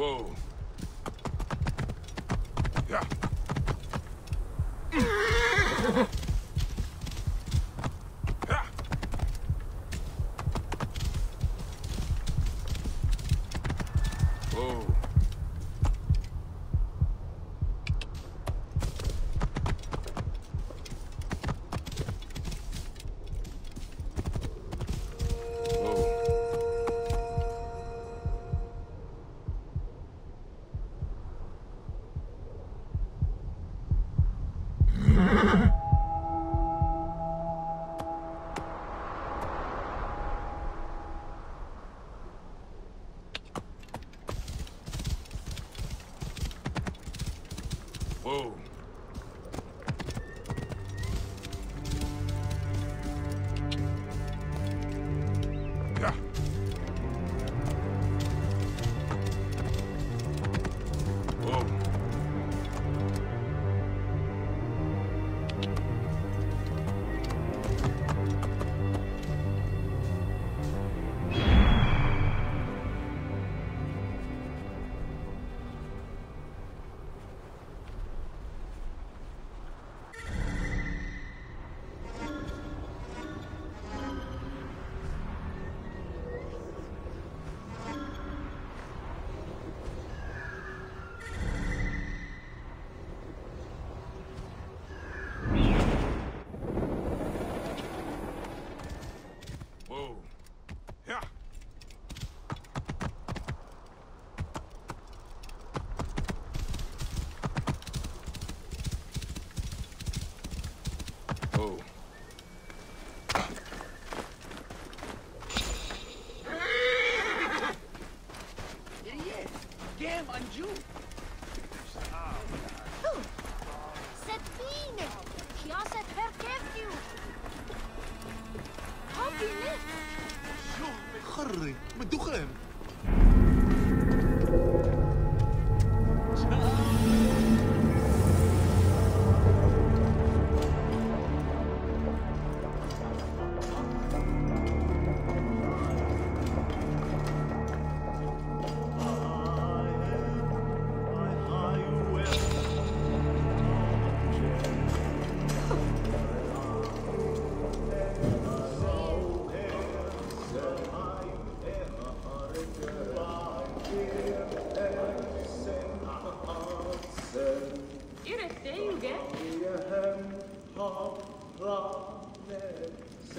Whoa. Anju!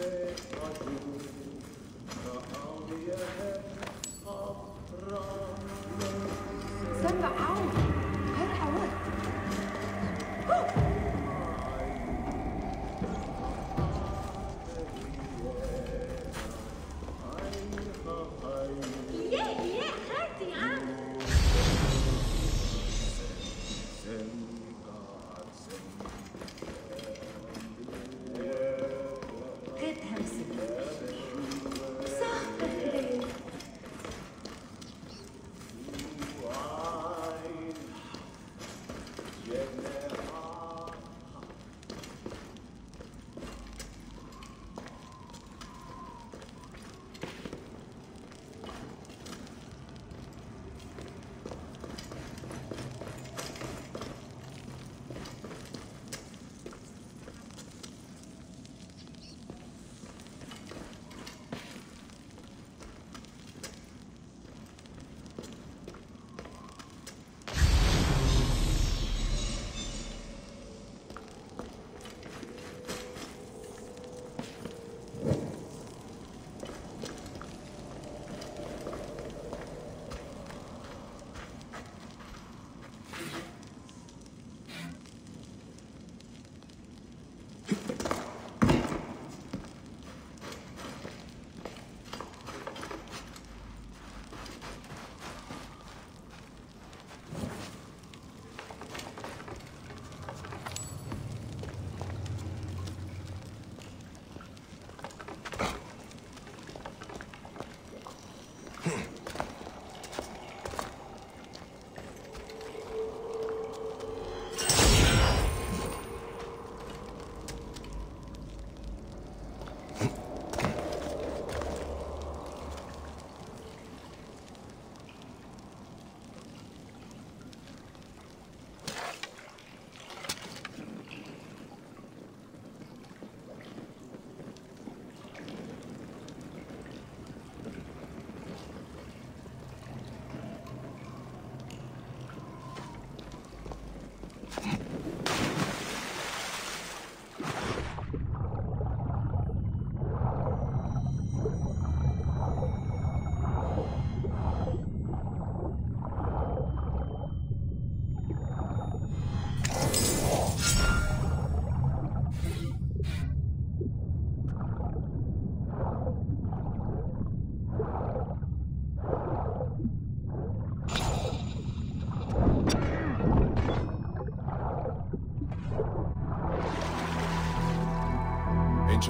سمع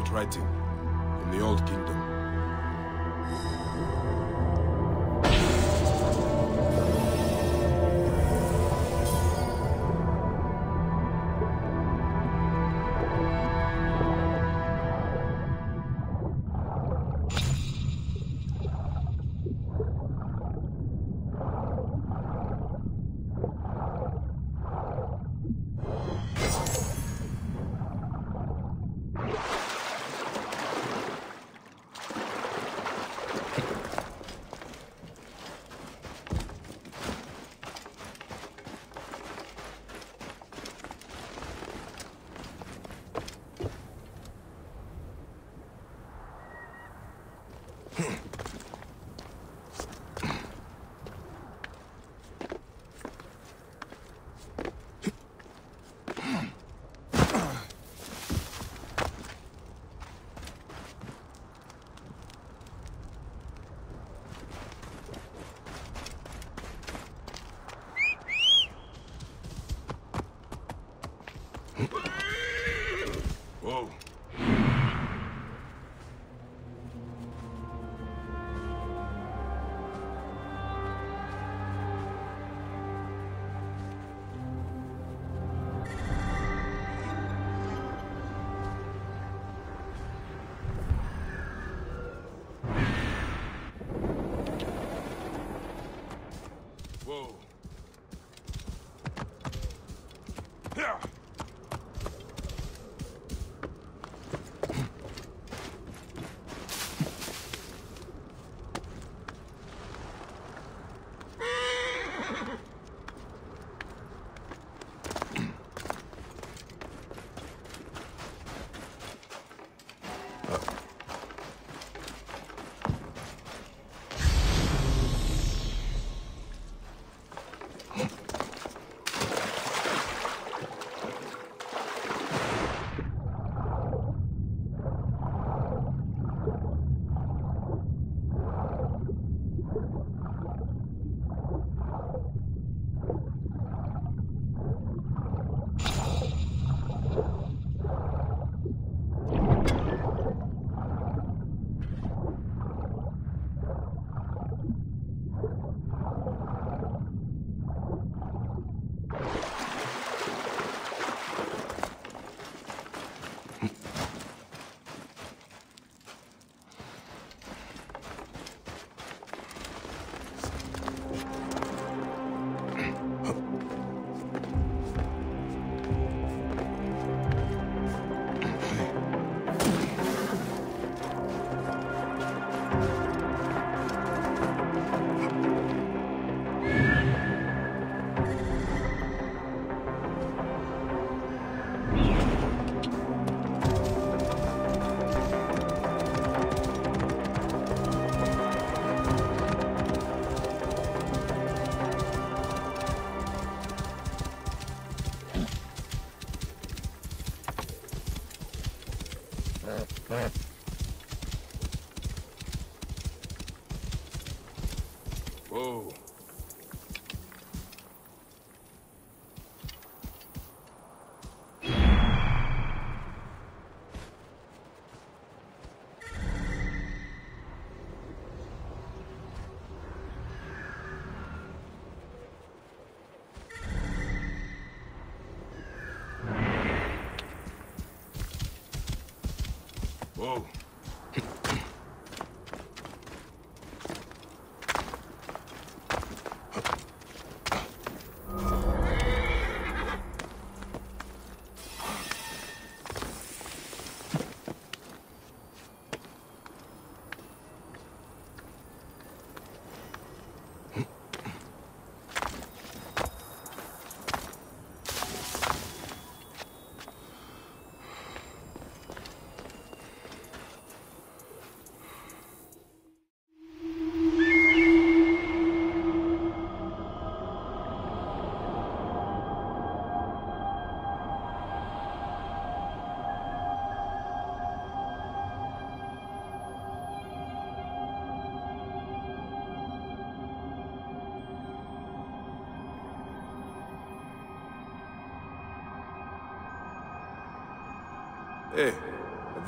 Ancient writing from the Old Kingdom.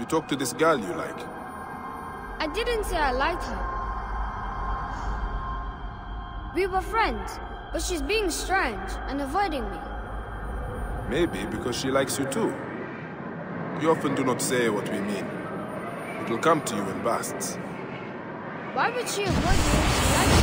You talked to this girl you like? I didn't say I liked her. We were friends, but she's being strange and avoiding me. Maybe because she likes you too. We often do not say what we mean. It will come to you in bursts. Why would she avoid me if she liked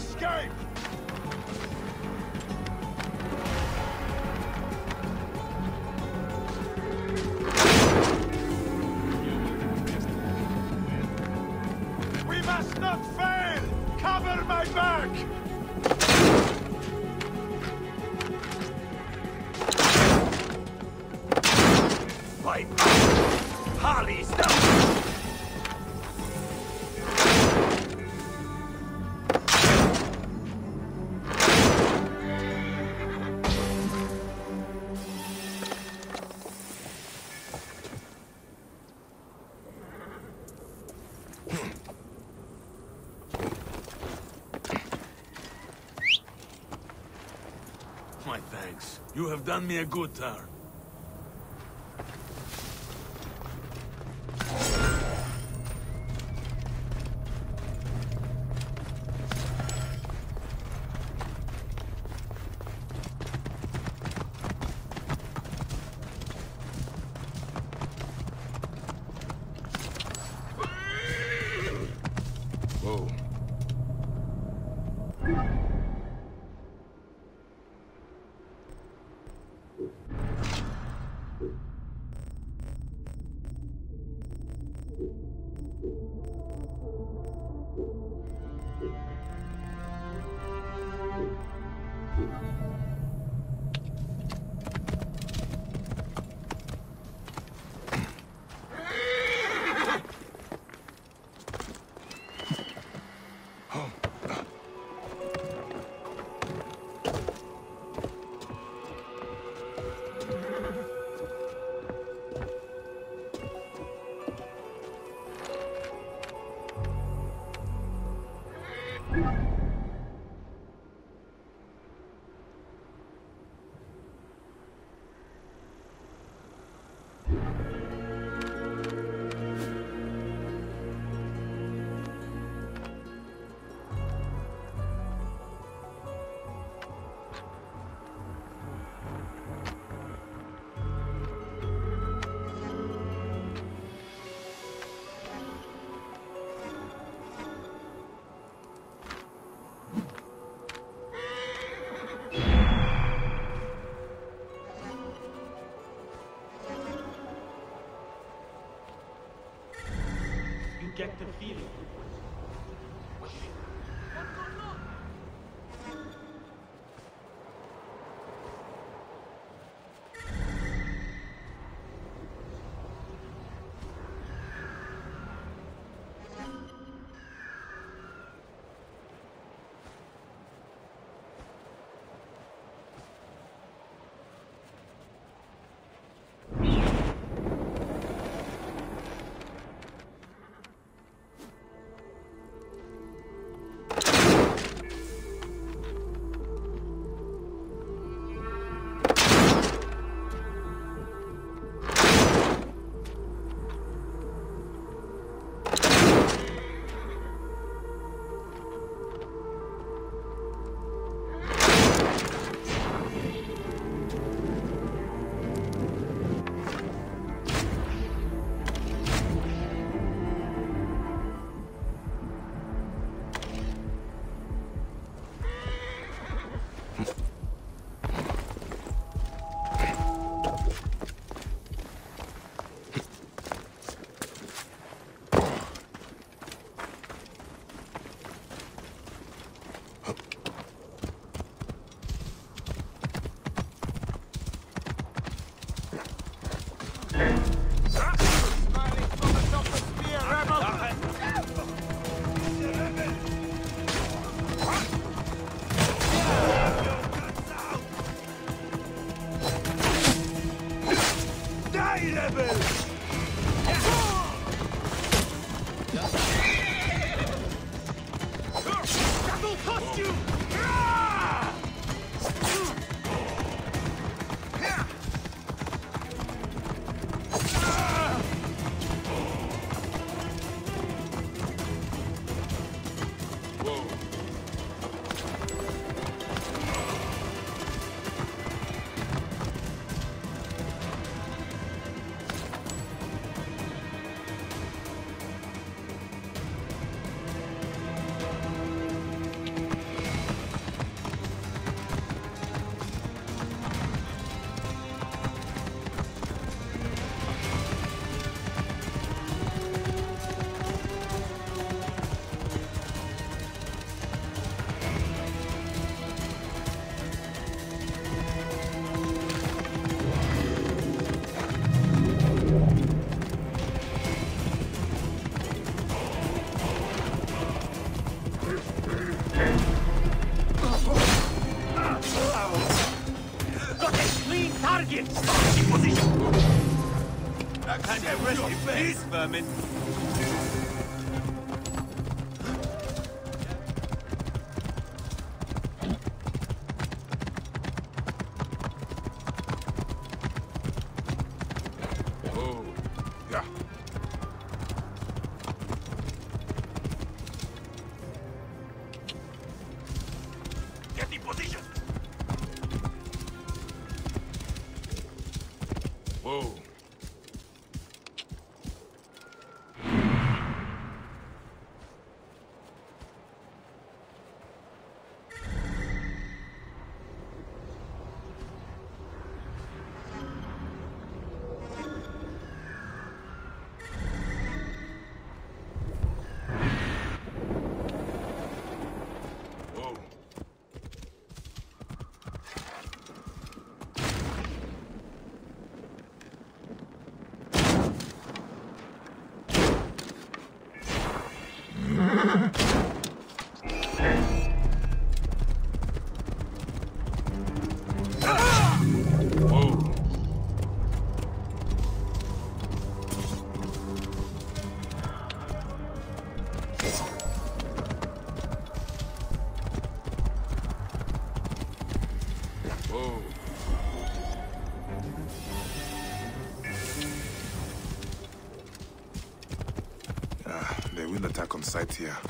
Escape! You have done me a good turn. Filho. On sight here.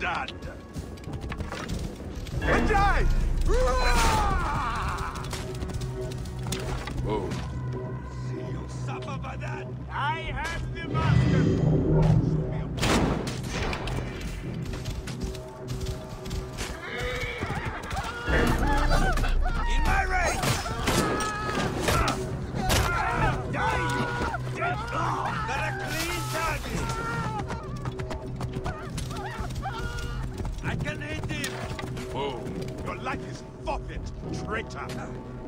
done. Chopper.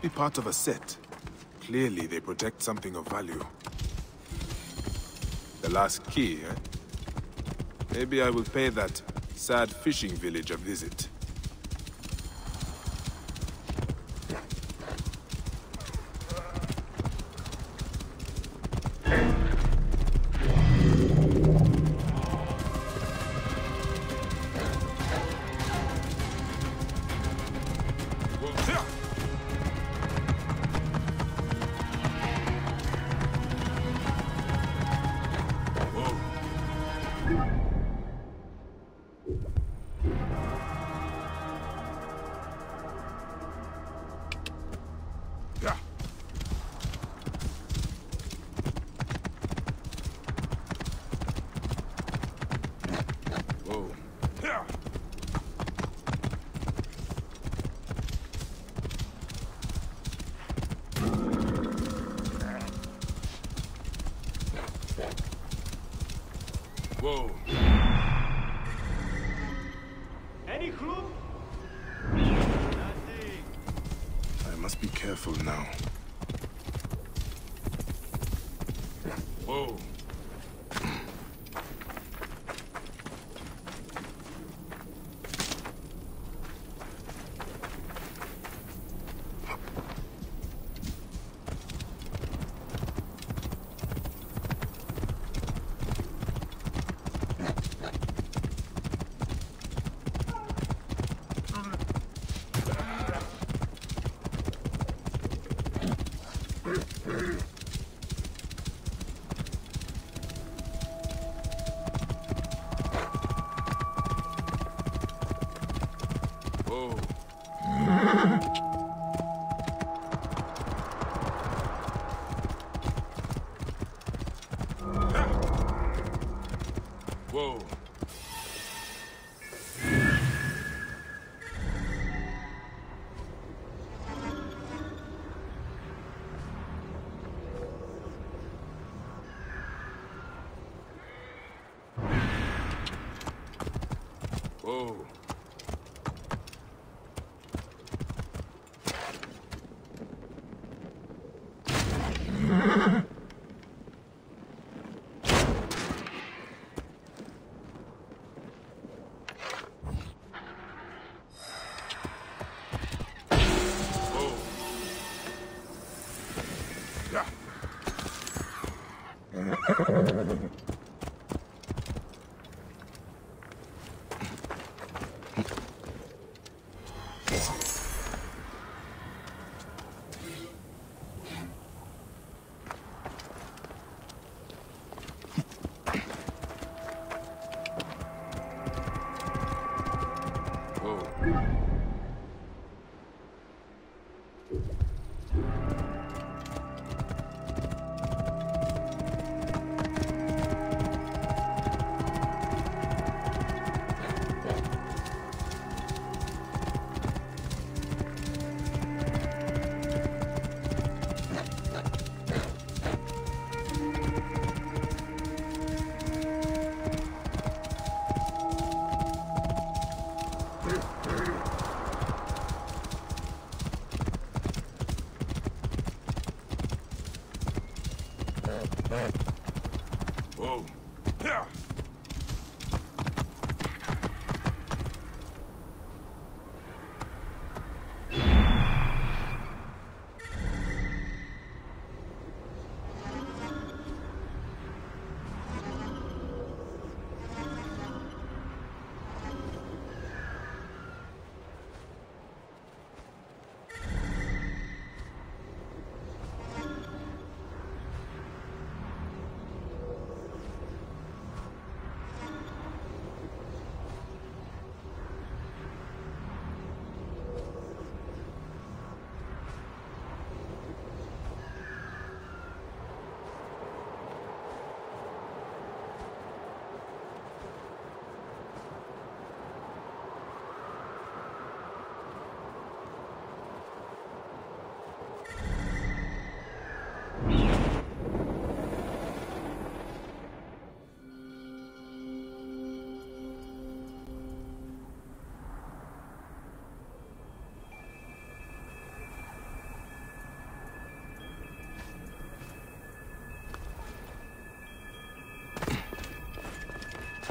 must be part of a set. Clearly, they protect something of value. The last key, eh? Maybe I will pay that sad fishing village a visit.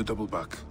To double back.